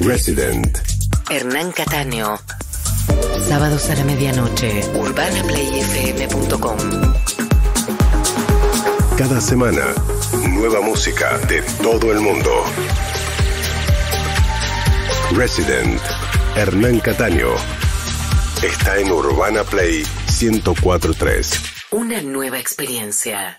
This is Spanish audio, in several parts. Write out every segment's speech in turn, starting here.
Resident. Hernán Cataño. Sábados a la medianoche. UrbanaPlayFM.com. Cada semana, nueva música de todo el mundo. Resident. Hernán Cataño. Está en Urbana Play 1043. Una nueva experiencia.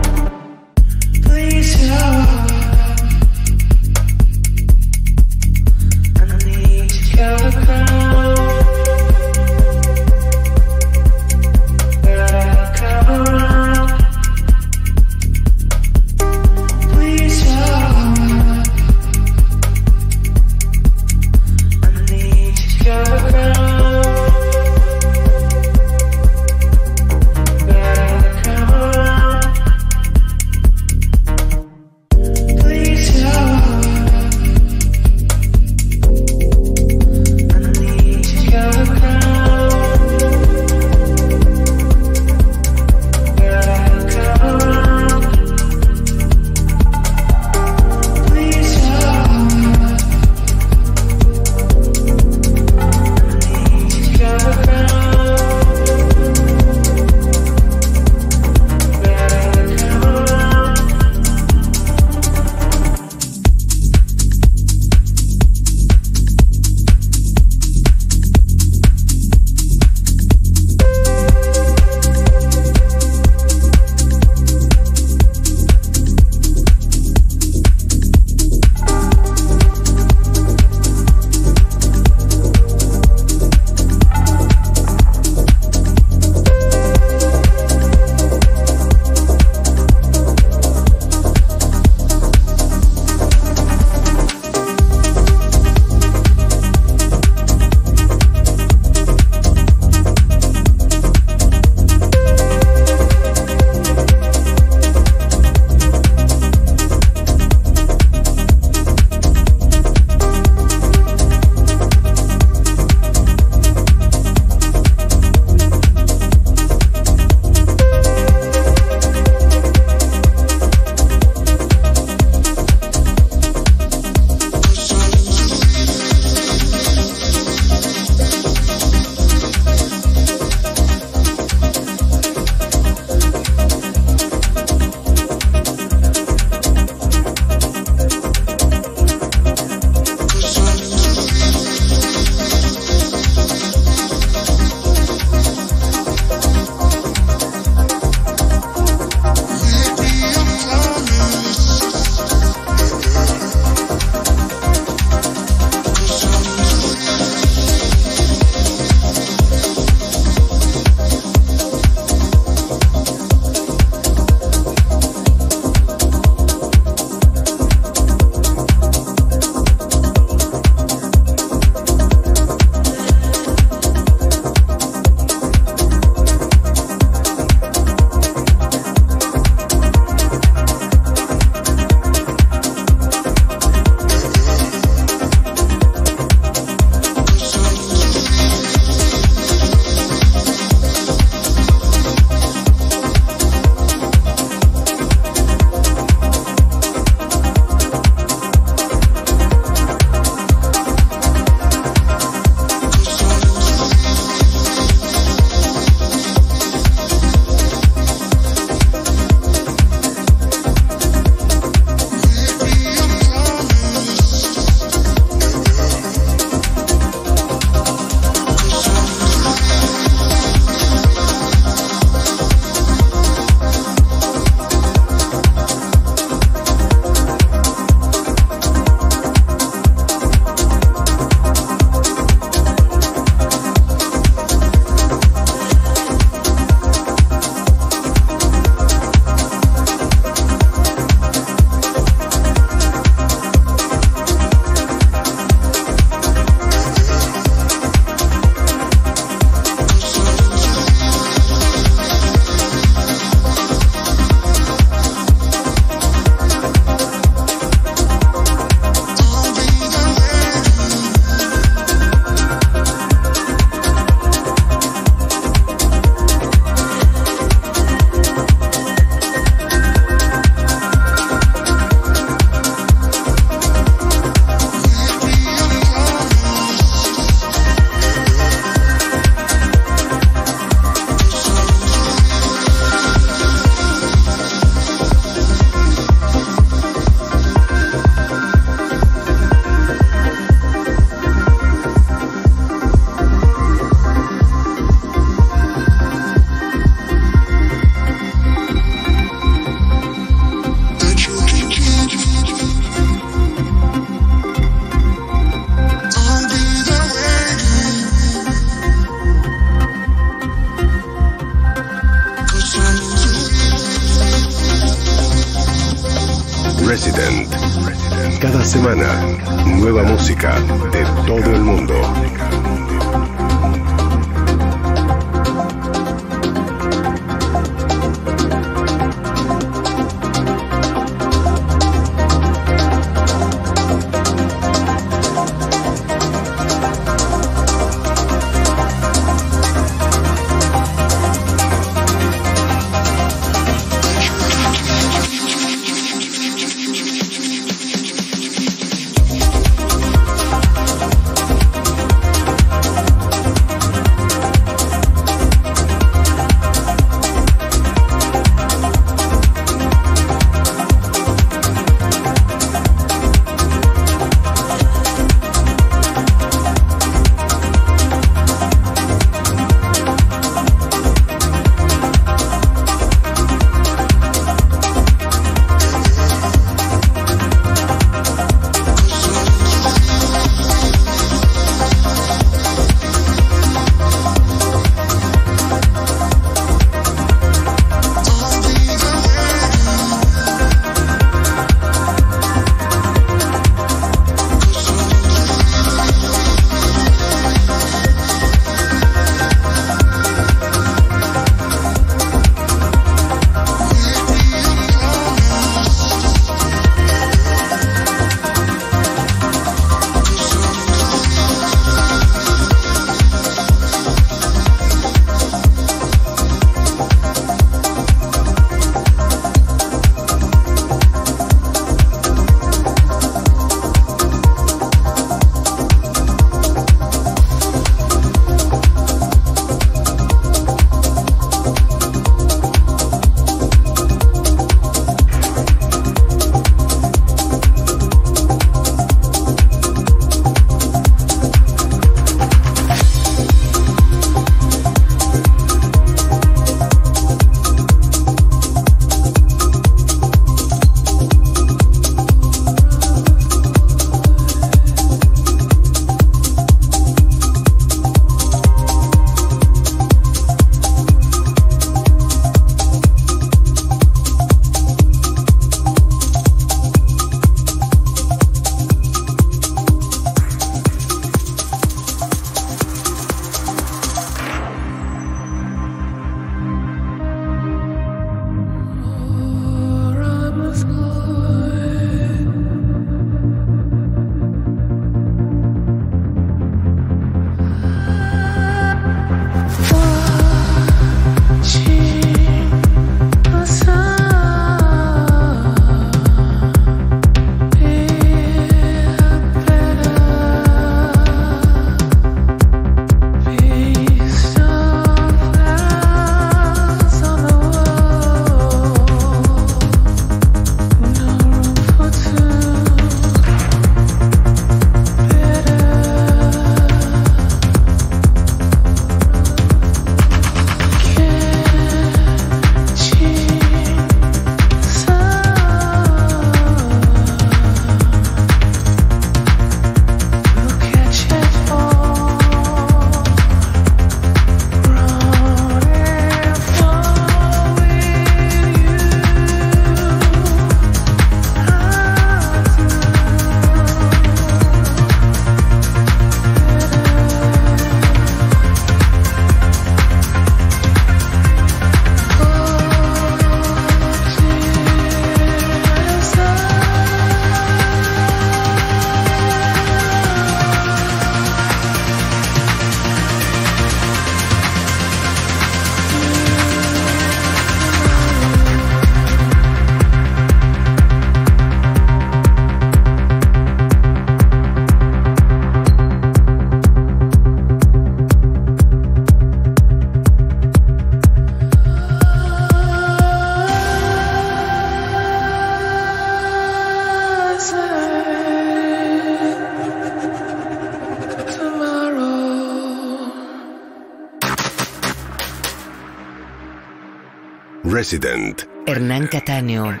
Resident. Hernán Cataño.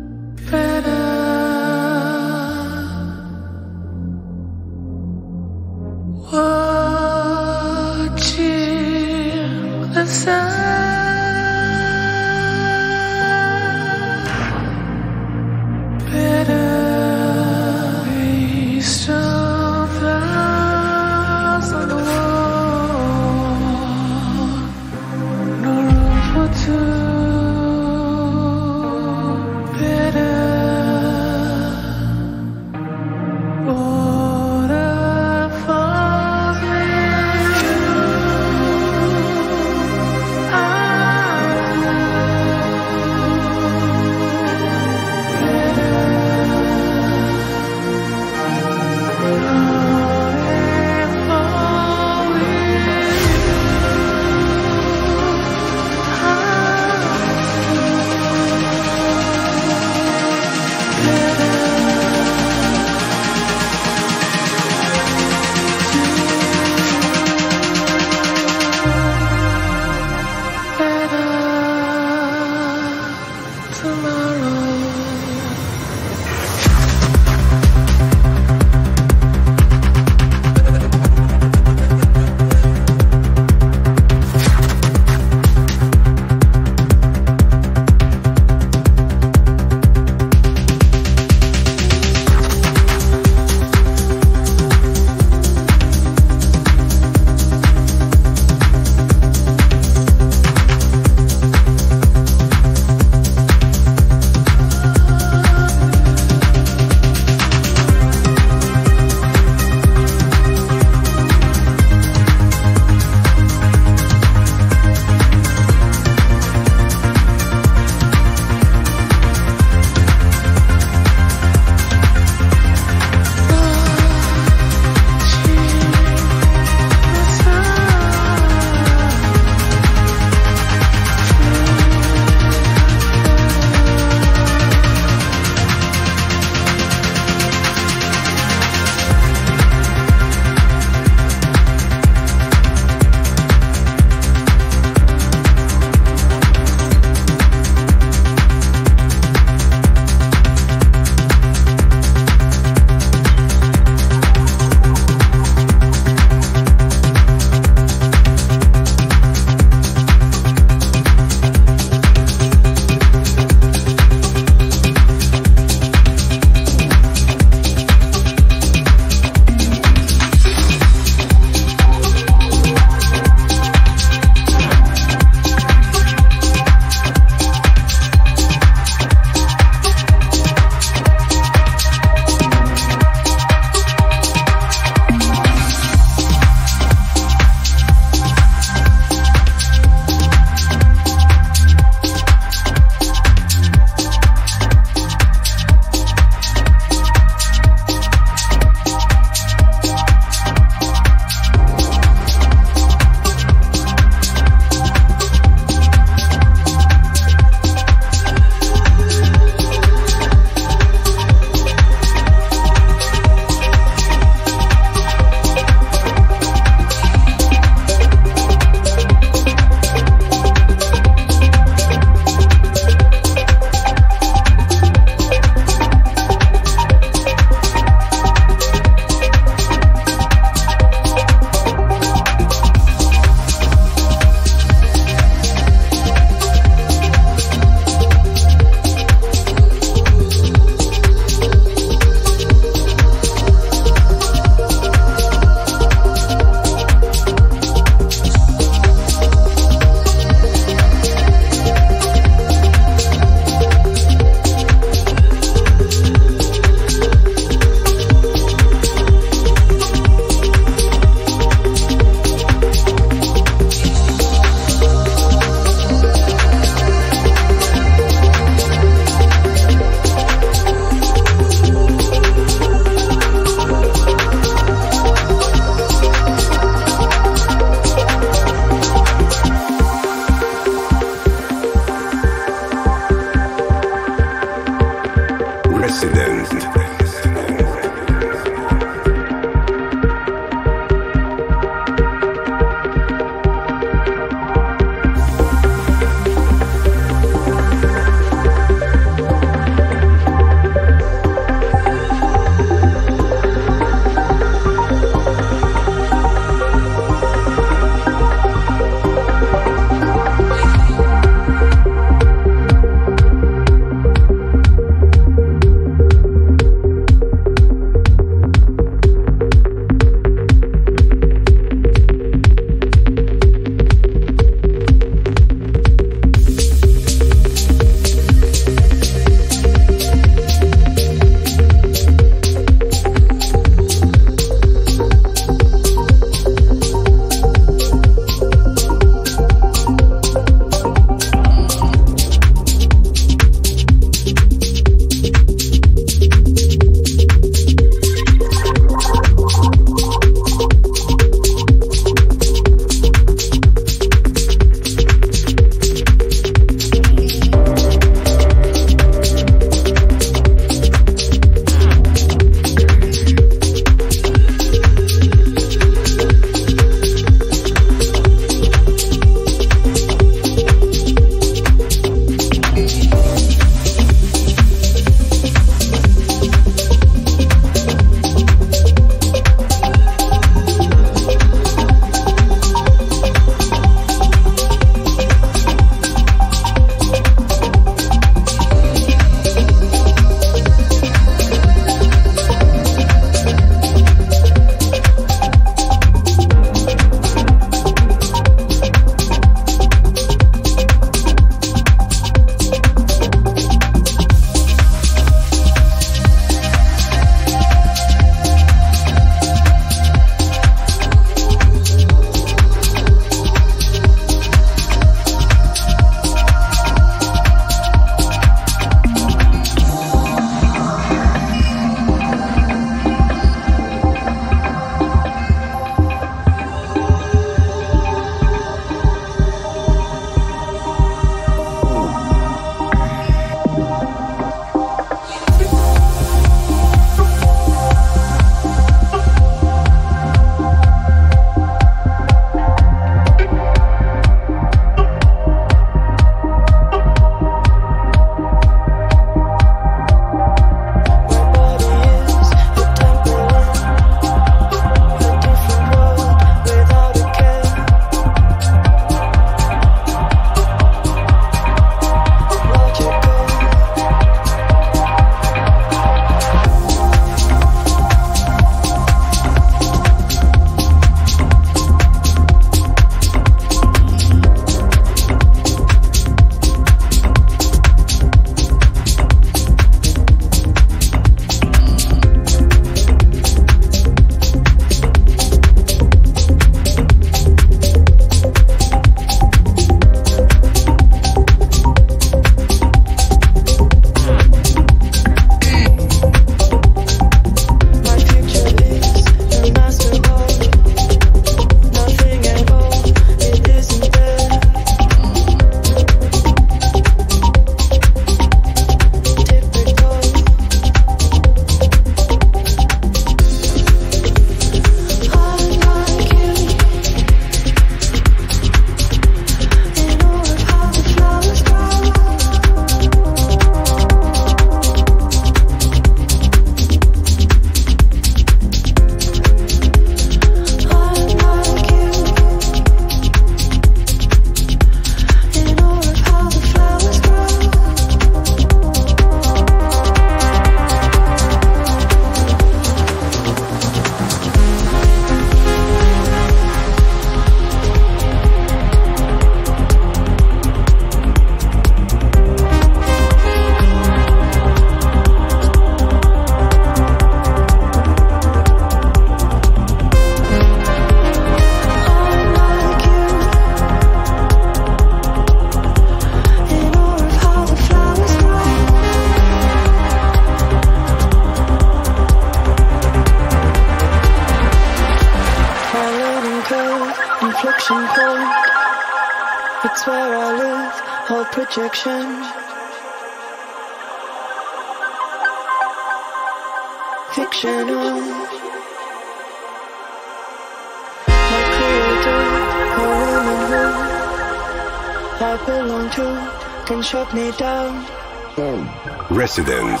Resident.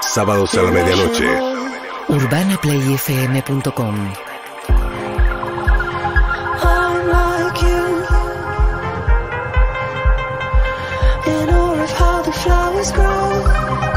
Sábados a la medianoche. UrbanaPlayFM.com grow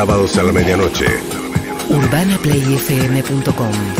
sábados a la medianoche. UrbanaPlayFM.com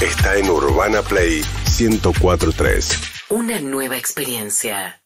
Está en Urbana Play 1043. Una nueva experiencia.